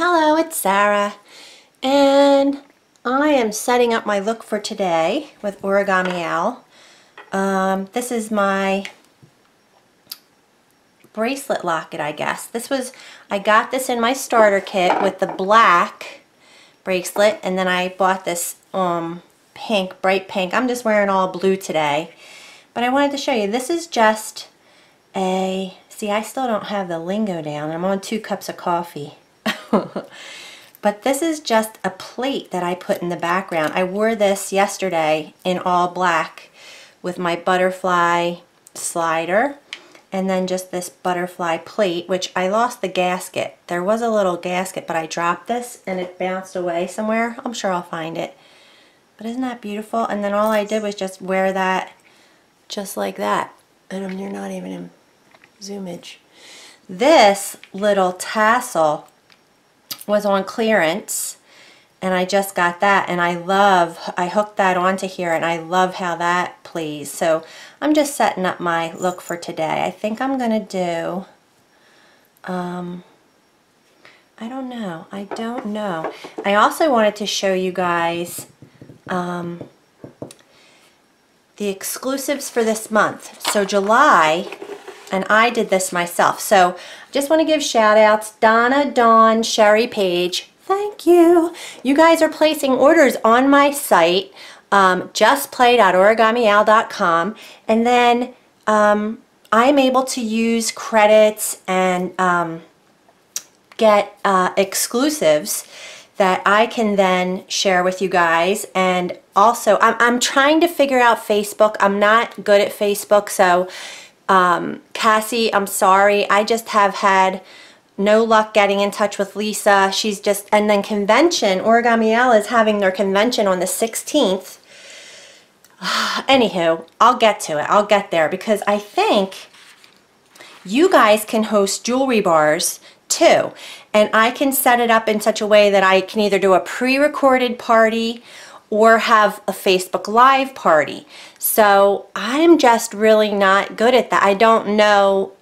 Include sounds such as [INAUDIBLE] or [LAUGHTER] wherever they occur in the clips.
Hello, it's Sarah, and I am setting up my look for today with Origami Owl. Um, this is my bracelet locket, I guess. This was, I got this in my starter kit with the black bracelet, and then I bought this um, pink, bright pink. I'm just wearing all blue today, but I wanted to show you. This is just a, see, I still don't have the lingo down. I'm on two cups of coffee. [LAUGHS] but this is just a plate that I put in the background. I wore this yesterday in all black with my butterfly slider and then just this butterfly plate which I lost the gasket. There was a little gasket but I dropped this and it bounced away somewhere. I'm sure I'll find it. But isn't that beautiful? And then all I did was just wear that just like that. And you're not even in zoomage. This little tassel was on clearance and I just got that and I love, I hooked that onto here and I love how that plays. So I'm just setting up my look for today. I think I'm going to do, um, I don't know. I don't know. I also wanted to show you guys um, the exclusives for this month. So July, and I did this myself. So I just want to give shout outs. Donna, Dawn, Sherry Page. Thank you. You guys are placing orders on my site, um, justplay.origamiowl.com. And then um, I'm able to use credits and um, get uh, exclusives that I can then share with you guys. And also, I'm, I'm trying to figure out Facebook. I'm not good at Facebook, so um, Cassie, I'm sorry. I just have had no luck getting in touch with Lisa. She's just, and then convention, Origami Owl is having their convention on the 16th. [SIGHS] Anywho, I'll get to it. I'll get there because I think you guys can host jewelry bars too. And I can set it up in such a way that I can either do a pre-recorded party or have a Facebook Live party. So I'm just really not good at that. I don't know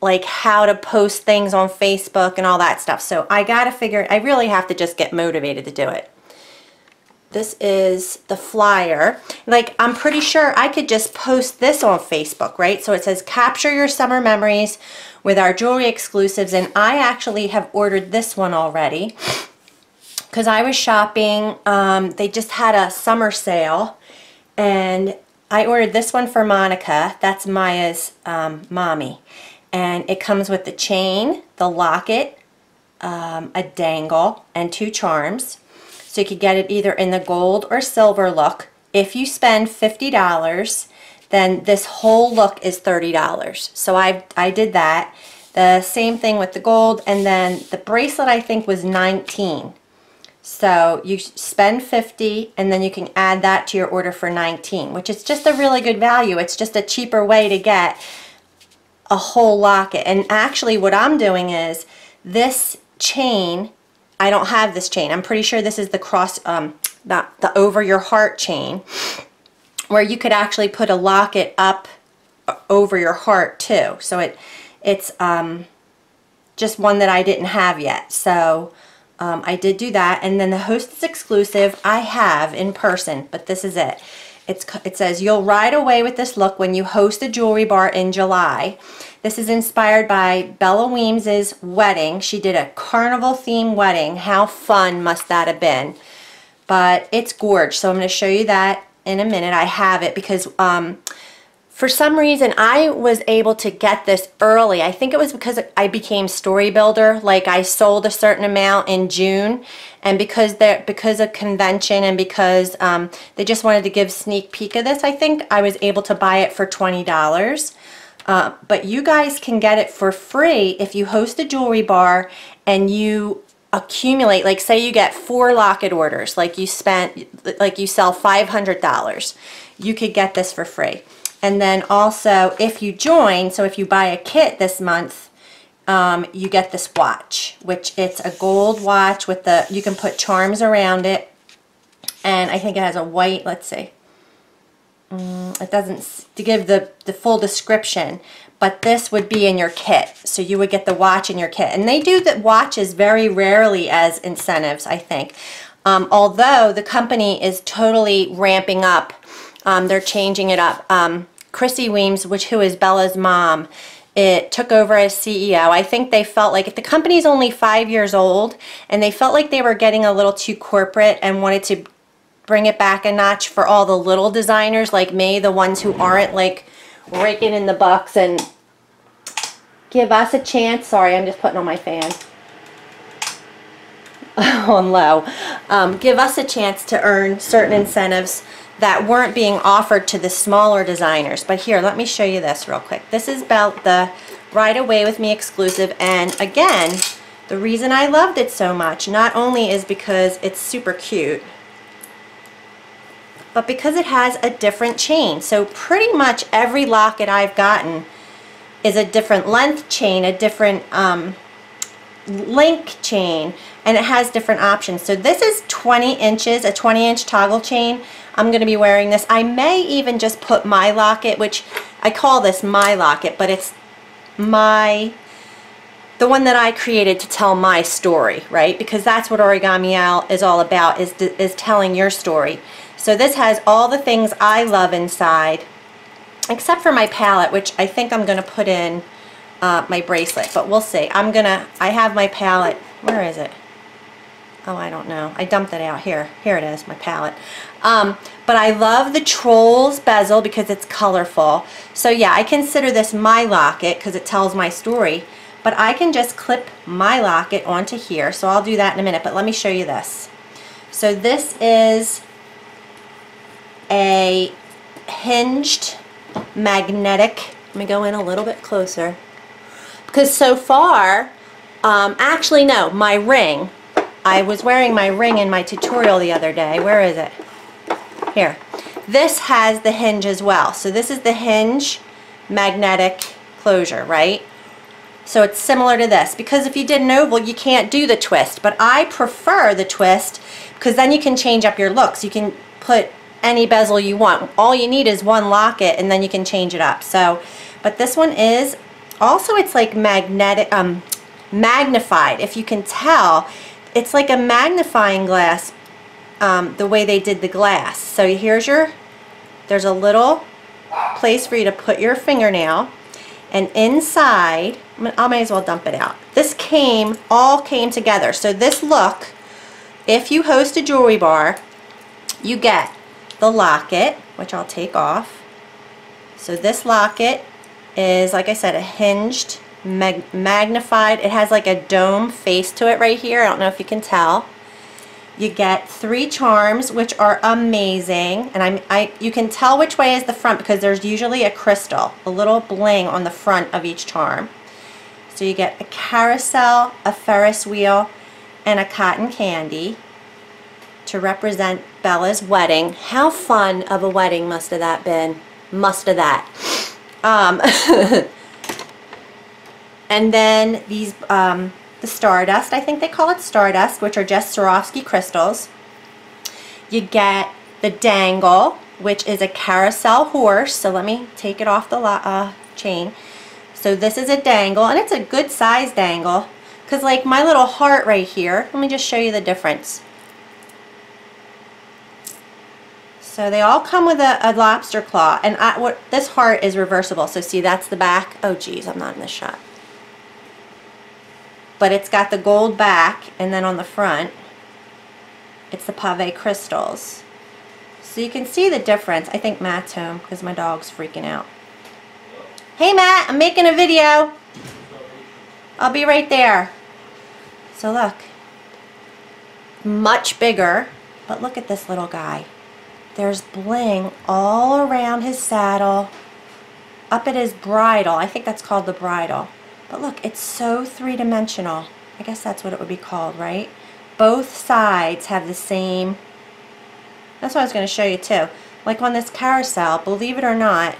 like how to post things on Facebook and all that stuff. So I got to figure, I really have to just get motivated to do it. This is the flyer. Like, I'm pretty sure I could just post this on Facebook, right? So it says, capture your summer memories with our jewelry exclusives. And I actually have ordered this one already because I was shopping. Um, they just had a summer sale and I ordered this one for Monica. That's Maya's um, mommy. And it comes with the chain, the locket, um, a dangle, and two charms. So you could get it either in the gold or silver look. If you spend $50, then this whole look is $30. So I, I did that. The same thing with the gold. And then the bracelet I think was 19 so you spend 50 and then you can add that to your order for 19, which is just a really good value. It's just a cheaper way to get a whole locket. And actually what I'm doing is this chain, I don't have this chain. I'm pretty sure this is the cross, um, the, the over your heart chain where you could actually put a locket up over your heart too. So it it's um, just one that I didn't have yet. So um, I did do that. And then the Hostess exclusive I have in person, but this is it. It's, it says, you'll ride away with this look when you host a jewelry bar in July. This is inspired by Bella Weems's wedding. She did a carnival theme wedding. How fun must that have been? But it's gorge. So I'm going to show you that in a minute. I have it because um, for some reason, I was able to get this early. I think it was because I became story builder. Like I sold a certain amount in June, and because they because of convention and because um, they just wanted to give sneak peek of this, I think I was able to buy it for twenty dollars. Uh, but you guys can get it for free if you host a jewelry bar and you accumulate like say you get four locket orders like you spent like you sell $500 you could get this for free and then also, if you join, so if you buy a kit this month, um, you get this watch, which it's a gold watch with the, you can put charms around it. And I think it has a white, let's see. Mm, it doesn't, to give the, the full description, but this would be in your kit. So you would get the watch in your kit. And they do the watches very rarely as incentives, I think. Um, although the company is totally ramping up. Um, they're changing it up. Um, Chrissy Weems, which who is Bella's mom, it took over as CEO. I think they felt like if the company's only five years old and they felt like they were getting a little too corporate and wanted to bring it back a notch for all the little designers like me, the ones who aren't like raking in the bucks and give us a chance. Sorry, I'm just putting on my fan [LAUGHS] on low. Um, give us a chance to earn certain incentives that weren't being offered to the smaller designers. But here, let me show you this real quick. This is about the Ride Away With Me exclusive. And again, the reason I loved it so much, not only is because it's super cute, but because it has a different chain. So pretty much every locket I've gotten is a different length chain, a different um, link chain, and it has different options. So this is 20 inches, a 20 inch toggle chain. I'm going to be wearing this. I may even just put my locket, which I call this my locket, but it's my, the one that I created to tell my story, right? Because that's what Origami Owl is all about, is, is telling your story. So this has all the things I love inside, except for my palette, which I think I'm going to put in uh, my bracelet, but we'll see. I'm going to, I have my palette, where is it? Oh I don't know. I dumped it out. Here here it is my palette. Um, but I love the Trolls bezel because it's colorful. So yeah I consider this my locket because it tells my story. But I can just clip my locket onto here so I'll do that in a minute. But let me show you this. So this is a hinged magnetic let me go in a little bit closer. Because so far um, actually no my ring I was wearing my ring in my tutorial the other day. Where is it? Here. This has the hinge as well. So this is the hinge magnetic closure, right? So it's similar to this. Because if you did an oval, you can't do the twist. But I prefer the twist because then you can change up your looks. You can put any bezel you want. All you need is one locket and then you can change it up. So, but this one is, also it's like magnetic, um, magnified. If you can tell, it's like a magnifying glass um, the way they did the glass. So here's your, there's a little place for you to put your fingernail and inside, I might as well dump it out. This came, all came together. So this look, if you host a jewelry bar, you get the locket, which I'll take off. So this locket is, like I said, a hinged mag magnified. It has like a dome face to it right here. I don't know if you can tell. You get three charms, which are amazing. And I'm, I, you can tell which way is the front because there's usually a crystal, a little bling on the front of each charm. So you get a carousel, a Ferris wheel, and a cotton candy to represent Bella's wedding. How fun of a wedding must have that been? Must have that. Um, [LAUGHS] And then these, um, the Stardust, I think they call it Stardust, which are just Swarovski crystals. You get the Dangle, which is a carousel horse. So let me take it off the uh, chain. So this is a dangle, and it's a good size dangle. Because like my little heart right here, let me just show you the difference. So they all come with a, a lobster claw, and I, what, this heart is reversible. So see, that's the back. Oh geez, I'm not in the shot but it's got the gold back and then on the front it's the pave crystals. So you can see the difference. I think Matt's home because my dog's freaking out. Hey Matt I'm making a video. I'll be right there. So look. Much bigger but look at this little guy. There's bling all around his saddle up at his bridle. I think that's called the bridle but look, it's so three-dimensional. I guess that's what it would be called, right? Both sides have the same, that's what I was going to show you too. Like on this carousel, believe it or not,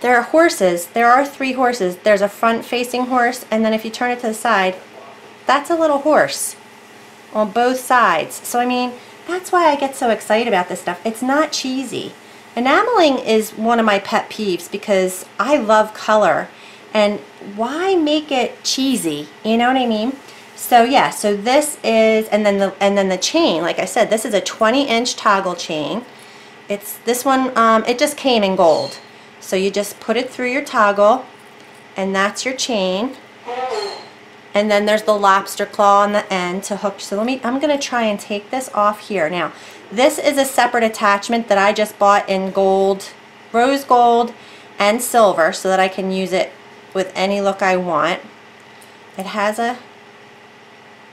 there are horses. There are three horses. There's a front-facing horse, and then if you turn it to the side, that's a little horse on both sides. So I mean, that's why I get so excited about this stuff. It's not cheesy. Enameling is one of my pet peeves because I love color and why make it cheesy? You know what I mean? So yeah, so this is, and then the and then the chain, like I said, this is a 20 inch toggle chain. It's this one, um, it just came in gold. So you just put it through your toggle and that's your chain. And then there's the lobster claw on the end to hook. So let me, I'm to try and take this off here. Now, this is a separate attachment that I just bought in gold, rose gold and silver so that I can use it with any look I want. It has a,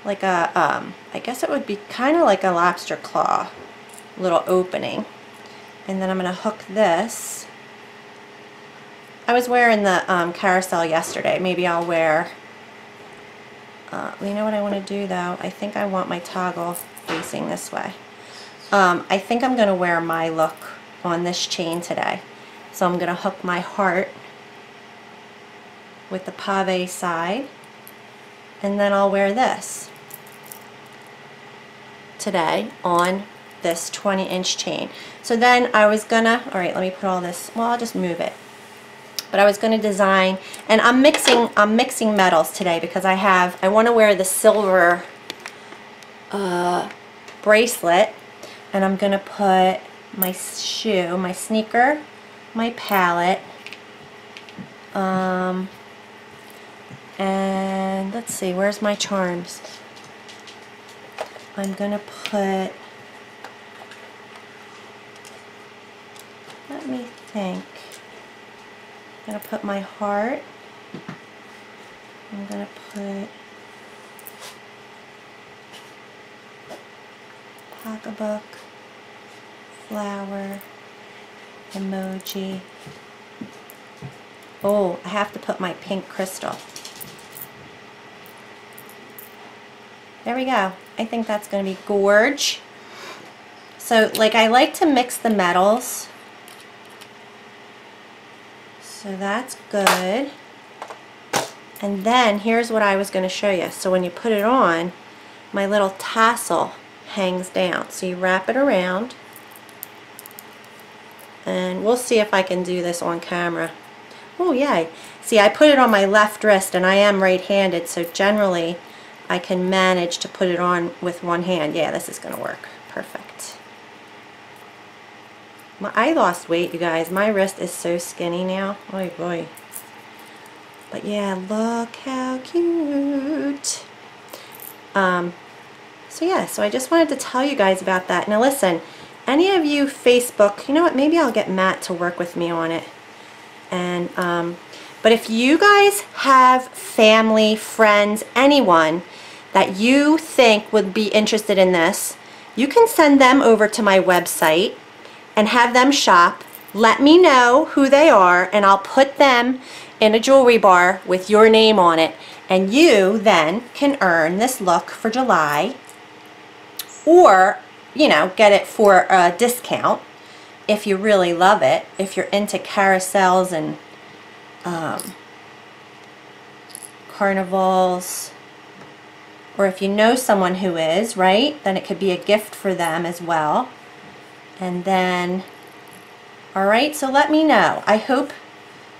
like a, um, I guess it would be kind of like a lobster claw little opening. And then I'm going to hook this. I was wearing the um, carousel yesterday. Maybe I'll wear uh, you know what I want to do though? I think I want my toggle facing this way. Um, I think I'm going to wear my look on this chain today. So I'm going to hook my heart with the pave side. And then I'll wear this today on this 20 inch chain. So then I was gonna, alright let me put all this, well I'll just move it. But I was to design and I'm mixing I'm mixing metals today because I have I want to wear the silver uh, bracelet. And I'm to put my shoe my sneaker my palette um, and let's see where's my charms I'm to put let me think I'm to put my heart. I'm to put pocketbook, flower, emoji. Oh, I have to put my pink crystal. There we go. I think that's going to be gorge. So, like, I like to mix the metals so that's good. And then here's what I was going to show you. So when you put it on, my little tassel hangs down. So you wrap it around. And we'll see if I can do this on camera. Oh yay. See I put it on my left wrist and I am right-handed so generally I can manage to put it on with one hand. Yeah this is going to work. Perfect. My, I lost weight, you guys. My wrist is so skinny now. Oh boy. But yeah, look how cute. Um, so yeah, so I just wanted to tell you guys about that. Now listen, any of you Facebook, you know what, maybe I'll get Matt to work with me on it. And, um, but if you guys have family, friends, anyone that you think would be interested in this, you can send them over to my website and have them shop. Let me know who they are and I'll put them in a jewelry bar with your name on it. And you then can earn this look for July or, you know, get it for a discount if you really love it, if you're into carousels and um, carnivals, or if you know someone who is, right, then it could be a gift for them as well. And then, all right, so let me know. I hope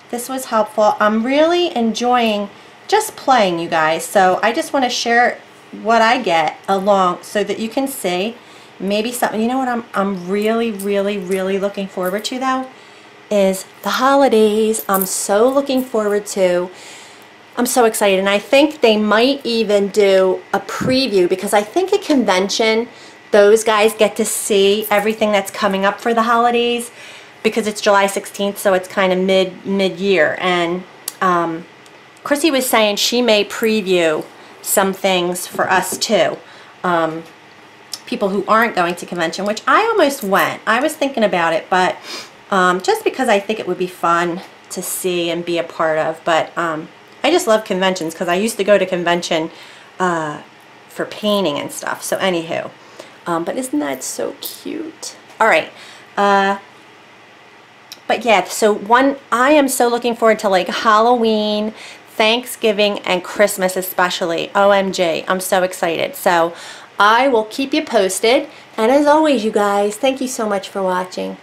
this was helpful. I'm really enjoying just playing, you guys. So I just want to share what I get along so that you can see maybe something. You know what I'm, I'm really, really, really looking forward to, though? Is the holidays. I'm so looking forward to. I'm so excited. And I think they might even do a preview because I think at convention those guys get to see everything that's coming up for the holidays because it's July 16th, so it's kind of mid mid-year. And um, Chrissy was saying she may preview some things for us too. Um, people who aren't going to convention, which I almost went. I was thinking about it, but um, just because I think it would be fun to see and be a part of. But um, I just love conventions because I used to go to convention uh, for painting and stuff. So anywho. Um, but isn't that so cute? All right. Uh, but yeah, so one, I am so looking forward to like Halloween, Thanksgiving, and Christmas especially. OMG, I'm so excited. So I will keep you posted. And as always, you guys, thank you so much for watching.